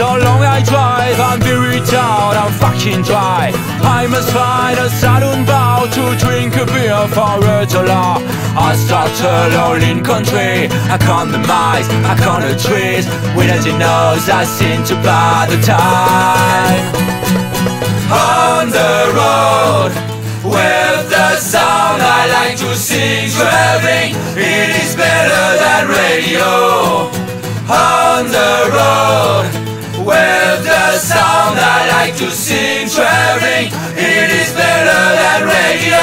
so long I drive, I'm very down, I'm fucking dry. I must find a saloon bar to drink a beer for a dollar. I start alone in country, I compromise, I count the trees. Without nose, I seem to buy the time. On the road, with the sound I like to sing, traveling, it is better than radio. On the road, with the sound I like to sing, traveling, it is better than radio.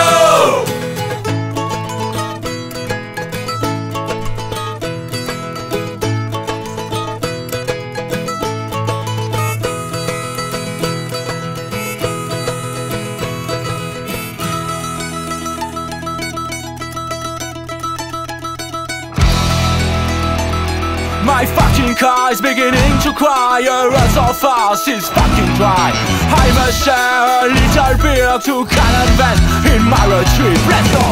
My fucking car is beginning to cry Your run so fast it's fucking dry. I must share a little beer to cannon vent in my retreat Let's go!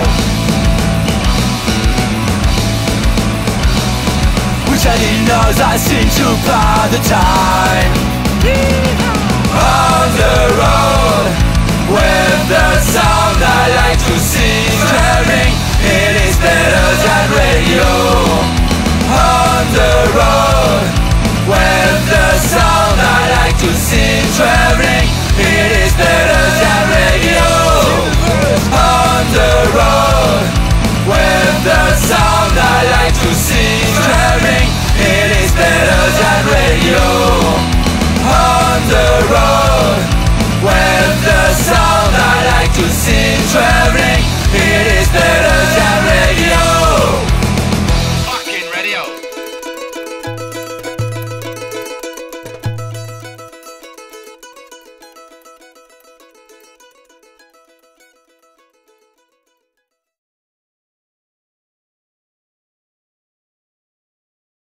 Pretending knows I seem to buy the time. On the road With the sound I like to see.